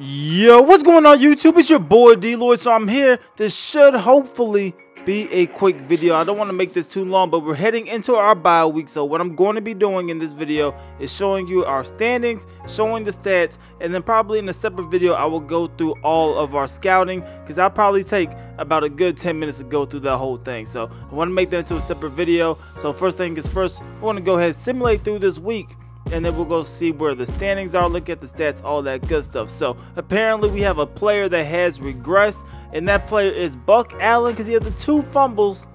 Yo, what's going on YouTube? It's your boy D-Lloyd, so I'm here. This should hopefully be a quick video. I don't want to make this too long, but we're heading into our bye week. So what I'm going to be doing in this video is showing you our standings, showing the stats, and then probably in a separate video, I will go through all of our scouting because I'll probably take about a good 10 minutes to go through that whole thing. So I want to make that into a separate video. So first thing is first, I want to go ahead and simulate through this week and then we'll go see where the standings are, look at the stats, all that good stuff. So apparently we have a player that has regressed, and that player is Buck Allen because he had the two fumbles.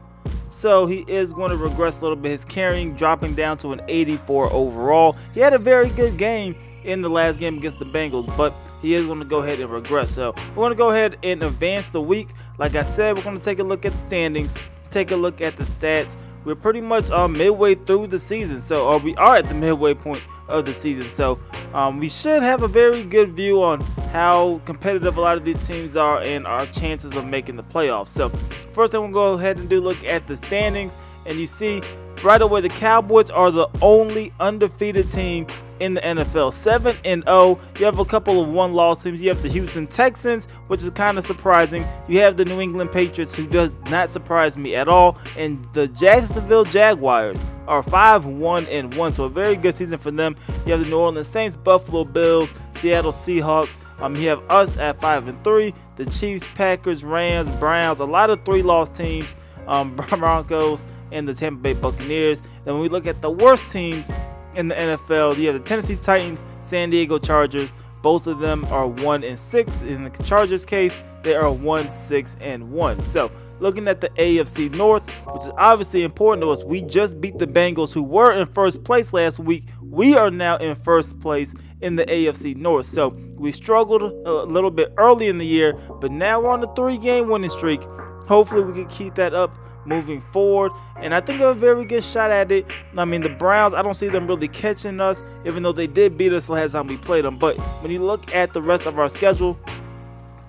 So he is going to regress a little bit. His carrying dropping down to an 84 overall. He had a very good game in the last game against the Bengals, but he is going to go ahead and regress. So we're going to go ahead and advance the week. Like I said, we're going to take a look at the standings, take a look at the stats, we're pretty much uh, midway through the season, so or we are at the midway point of the season. So um, we should have a very good view on how competitive a lot of these teams are and our chances of making the playoffs. So first thing we'll go ahead and do look at the standings, and you see right away the Cowboys are the only undefeated team in the NFL. 7 and 0. You have a couple of one loss teams. You have the Houston Texans, which is kind of surprising. You have the New England Patriots, who does not surprise me at all. And the Jacksonville Jaguars are 5 1 and 1. So a very good season for them. You have the New Orleans Saints, Buffalo Bills, Seattle Seahawks. Um, you have us at 5 and 3. The Chiefs, Packers, Rams, Browns, a lot of three loss teams. Um, Broncos and the Tampa Bay Buccaneers. Then when we look at the worst teams, in the NFL. You have the Tennessee Titans, San Diego Chargers. Both of them are one and six. In the Chargers case, they are one, six, and one. So looking at the AFC North, which is obviously important to us, we just beat the Bengals, who were in first place last week. We are now in first place in the AFC North. So we struggled a little bit early in the year, but now we're on a three-game winning streak. Hopefully, we can keep that up moving forward. And I think a very good shot at it. I mean, the Browns, I don't see them really catching us, even though they did beat us last time we played them. But when you look at the rest of our schedule,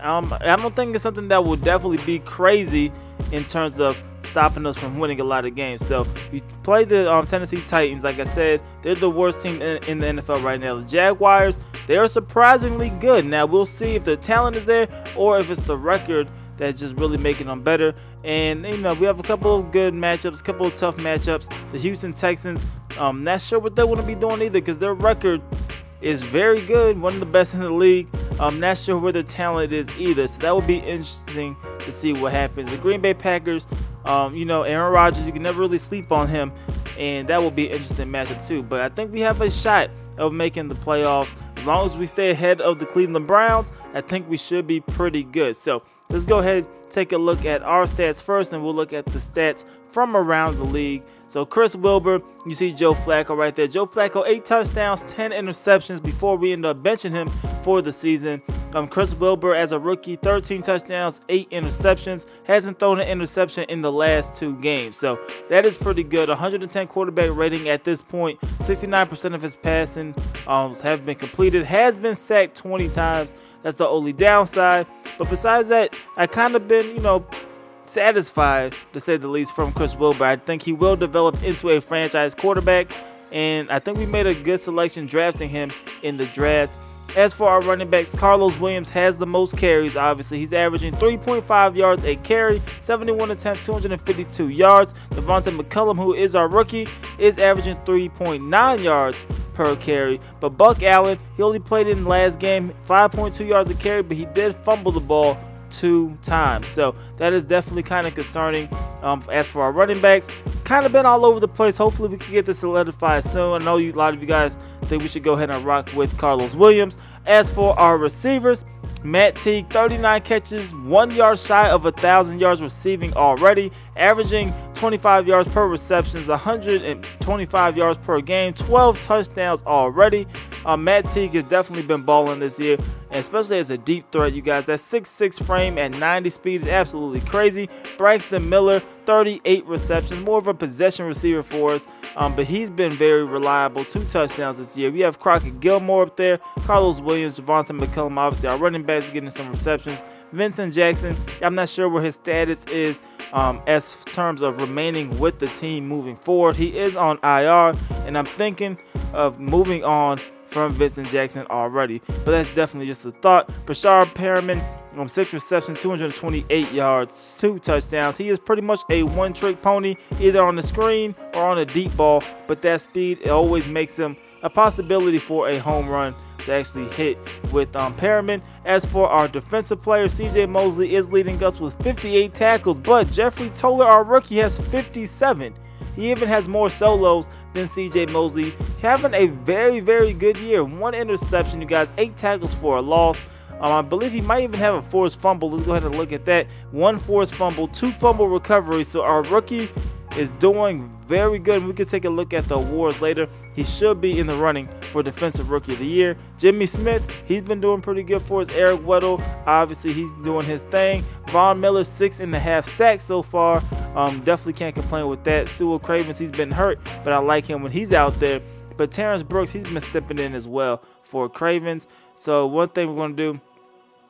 um, I don't think it's something that will definitely be crazy in terms of stopping us from winning a lot of games. So we play the um, Tennessee Titans. Like I said, they're the worst team in, in, the NFL right now. The Jaguars, they are surprisingly good. Now we'll see if the talent is there or if it's the record that's just really making them better. And you know, we have a couple of good matchups, a couple of tough matchups. The Houston Texans, um, not sure what they want to be doing either because their record is very good, one of the best in the league. I'm not sure where the talent is either, so that would be interesting to see what happens. The Green Bay Packers, um, you know, Aaron Rodgers, you can never really sleep on him, and that will be an interesting matchup too. But I think we have a shot of making the playoffs. As long as we stay ahead of the Cleveland Browns, I think we should be pretty good. So let's go ahead take a look at our stats first and we'll look at the stats from around the league. So Chris Wilbur, you see Joe Flacco right there. Joe Flacco, 8 touchdowns, 10 interceptions before we end up benching him for the season. Um, Chris Wilbur as a rookie, 13 touchdowns, 8 interceptions. Hasn't thrown an interception in the last two games. So that is pretty good. 110 quarterback rating at this point. 69% of his passing um, have been completed. Has been sacked 20 times. That's the only downside. But besides that, I kind of been, you know, satisfied to say the least from Chris Wilbur. I think he will develop into a franchise quarterback, and I think we made a good selection drafting him in the draft. As for our running backs, Carlos Williams has the most carries, obviously. He's averaging 3.5 yards a carry, 71 attempts, 252 yards. Devontae McCullum, who is our rookie, is averaging 3.9 yards per carry. But Buck Allen, he only played in the last game, 5.2 yards a carry, but he did fumble the ball two times. So that is definitely kind of concerning. Um, as for our running backs, kind of been all over the place. Hopefully we can get this solidified soon. I know you, a lot of you guys think we should go ahead and rock with Carlos Williams. As for our receivers, Matt Teague, 39 catches, one yard shy of a thousand yards receiving already, averaging 25 yards per receptions, 125 yards per game, 12 touchdowns already. Uh, Matt Teague has definitely been balling this year, and especially as a deep threat, you guys. That 6'6 frame at 90 speed is absolutely crazy. Braxton Miller, 38 receptions, more of a possession receiver for us, um, but he's been very reliable. Two touchdowns this year. We have Crockett Gillmore up there, Carlos Williams, Devontae McCollum, obviously our running backs getting some receptions. Vincent Jackson, I'm not sure where his status is um, as terms of remaining with the team moving forward. He is on IR, and I'm thinking of moving on from Vincent Jackson already. But that's definitely just a thought. Breshad Perriman, um, six receptions, 228 yards, two touchdowns. He is pretty much a one-trick pony, either on the screen or on a deep ball. But that speed always makes him a possibility for a home run to actually hit with um, Perriman. As for our defensive player, CJ Mosley is leading us with 58 tackles, but Jeffrey Toller, our rookie, has 57. He even has more solos than CJ Mosley, having a very, very good year. One interception, you guys, eight tackles for a loss. Um, I believe he might even have a forced fumble. Let's go ahead and look at that. One forced fumble, two fumble recoveries. So our rookie is doing very good. We can take a look at the awards later. He should be in the running for Defensive Rookie of the Year. Jimmy Smith, he's been doing pretty good for us. Eric Weddle, obviously he's doing his thing. Von Miller, six and a half sacks so far. Um, definitely can't complain with that. Su'a Cravens, he's been hurt, but I like him when he's out there. But Terrence Brooks, he's been stepping in as well for Cravens. So one thing we're going to do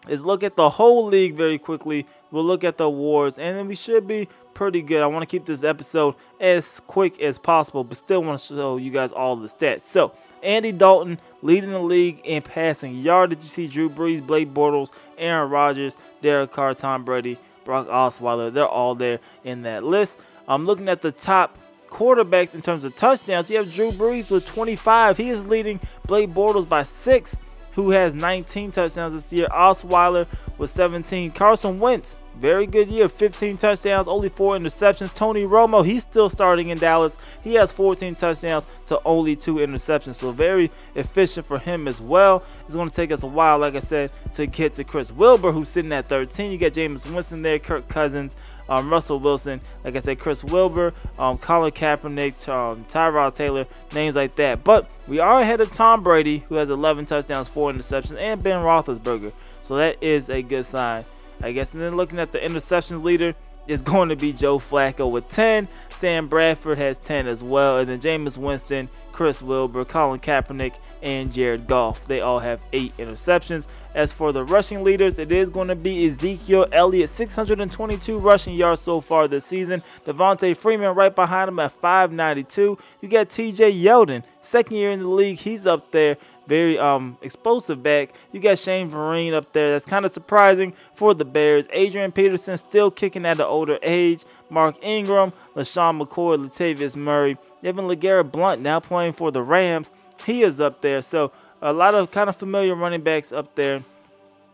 is look at the whole league very quickly. We'll look at the awards, and then we should be pretty good. I want to keep this episode as quick as possible, but still want to show you guys all the stats. So, Andy Dalton leading the league in passing yardage. You see Drew Brees, Blake Bortles, Aaron Rodgers, Derek Carr, Tom Brady, Brock Osweiler. They're all there in that list. I'm looking at the top quarterbacks in terms of touchdowns. You have Drew Brees with 25. He is leading Blake Bortles by six who has 19 touchdowns this year. Osweiler with 17. Carson Wentz, very good year, 15 touchdowns, only four interceptions. Tony Romo, he's still starting in Dallas. He has 14 touchdowns to only two interceptions, so very efficient for him as well. It's going to take us a while, like I said, to get to Chris Wilbur, who's sitting at 13. You got Jameis Winston there, Kirk Cousins, um, Russell Wilson, like I said, Chris Wilbur, um, Colin Kaepernick, um, Tyrod Taylor, names like that. But we are ahead of Tom Brady, who has 11 touchdowns, 4 interceptions, and Ben Roethlisberger. So that is a good sign, I guess. And then looking at the interceptions leader, is going to be Joe Flacco with 10. Sam Bradford has 10 as well. And then Jameis Winston, Chris Wilbur, Colin Kaepernick, and Jared Goff. They all have 8 interceptions. As for the rushing leaders, it is going to be Ezekiel Elliott, 622 rushing yards so far this season. Devonta Freeman right behind him at 592. You got TJ Yeldon, second year in the league. He's up there very um explosive back. You got Shane Vereen up there. That's kind of surprising for the Bears. Adrian Peterson still kicking at an older age. Mark Ingram, LeSean McCoy, Latavius Murray, Evan LeGarrette Blount now playing for the Rams. He is up there. So a lot of kind of familiar running backs up there.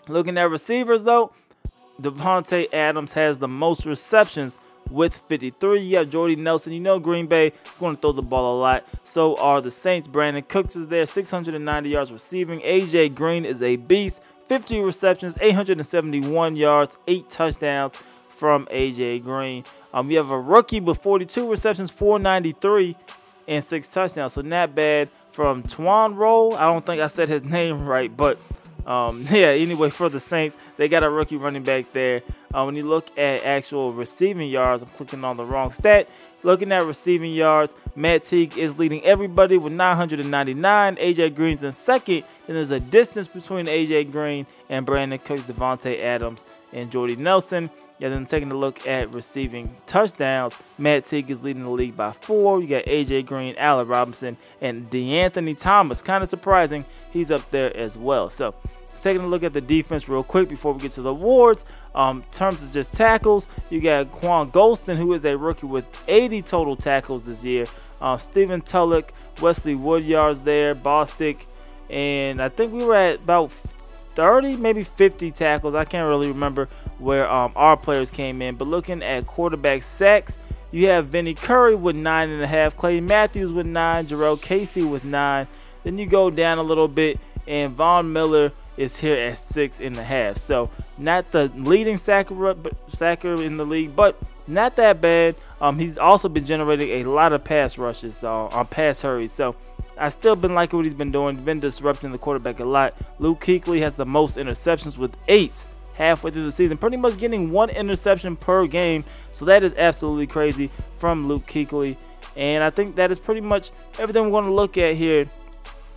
Looking at receivers though, Davante Adams has the most receptions with 53. You have Jordy Nelson. You know Green Bay is going to throw the ball a lot. So are the Saints. Brandin Cooks is there, 690 yards receiving. AJ Green is a beast, 50 receptions, 871 yards, 8 touchdowns from AJ Green. Um, we have a rookie with 42 receptions, 493, and 6 touchdowns. So not bad from Twan Roll. I don't think I said his name right, but um, yeah, anyway, for the Saints, they got a rookie running back there. Uh, when you look at actual receiving yards, I'm clicking on the wrong stat. Looking at receiving yards, Matt Teague is leading everybody with 999. AJ Green's in second. Then there's a distance between AJ Green and Brandin Cooks, Davante Adams, and Jordy Nelson. Yeah, then taking a look at receiving touchdowns, Matt Teague is leading the league by four. You got AJ Green, Allen Robinson, and De'Anthony Thomas. Kind of surprising, he's up there as well. So taking a look at the defense real quick before we get to the awards. Um, terms of just tackles, you got Quan Golston, who is a rookie with 80 total tackles this year. Um, Stephen Tulloch, Wesley Woodyard's there, Bostic, and I think we were at about 30, maybe 50 tackles. I can't really remember where um, our players came in. But looking at quarterback sacks, you have Vinny Curry with nine and a half, Clay Matthews with nine, Jurrell Casey with nine. Then you go down a little bit, and Von Miller is here at six and a half. So not the leading sacker, sacker in the league, but not that bad. Um, he's also been generating a lot of pass rushes uh, on pass hurries. So I still been liking what he's been doing. Been disrupting the quarterback a lot. Luke Kuechly has the most interceptions with eight halfway through the season, pretty much getting one interception per game. So that is absolutely crazy from Luke Kuechly. And I think that is pretty much everything we're going to look at here.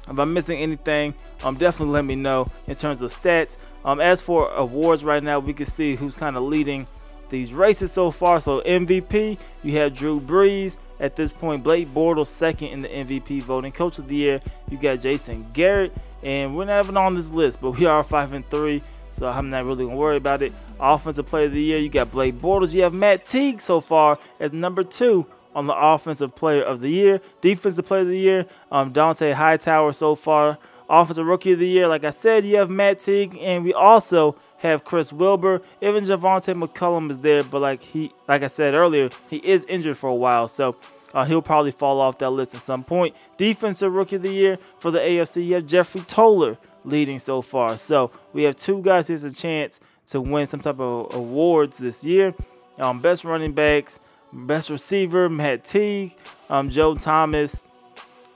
If I'm missing anything, um, definitely let me know in terms of stats. Um, as for awards right now, we can see who's kind of leading these races so far. So MVP, you have Drew Brees. At this point, Blake Bortles second in the MVP voting. Coach of the year, you got Jason Garrett. And we're not even on this list, but we are 5 and 3. So I'm not really going to worry about it. Offensive player of the year, you got Blake Bortles. You have Matt Teague so far as number two on the offensive player of the year. Defensive player of the year, um, Dont'a Hightower so far. Offensive rookie of the year, like I said, you have Matt Teague, and we also have Chris Wilbur. Even Javante McCullum is there, but like he, like I said earlier, he is injured for a while, so uh, he'll probably fall off that list at some point. Defensive rookie of the year for the AFC, you have Jeffrey Toller leading so far. So we have two guys who has a chance to win some type of awards this year. Um, best running backs, best receiver, Matt Teague, um, Joe Thomas,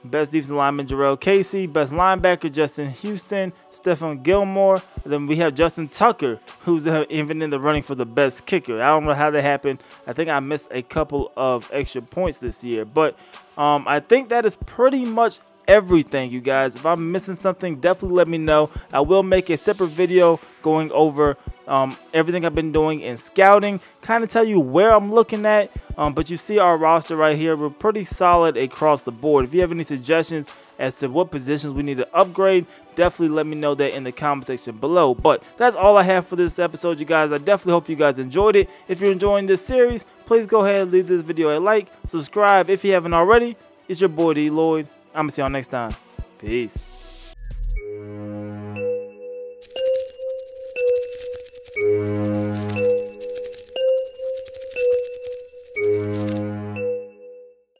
Best defensive lineman Jurrell Casey. Best linebacker Justin Houston. Stephon Gilmore. Then we have Justin Tucker, who's uh, even in the running for the best kicker. I don't know how that happened. I think I missed a couple of extra points this year. But um, I think that is pretty much everything, you guys. If I'm missing something, definitely let me know. I will make a separate video going over um, everything I've been doing in scouting, kind of tell you where I'm looking at. Um, but you see our roster right here. We're pretty solid across the board. If you have any suggestions as to what positions we need to upgrade, definitely let me know that in the comment section below. But that's all I have for this episode, you guys. I definitely hope you guys enjoyed it. If you're enjoying this series, please go ahead and leave this video a like, subscribe if you haven't already. It's your boy D Lloyd. I'm going to see y'all next time. Peace.